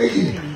Aqui.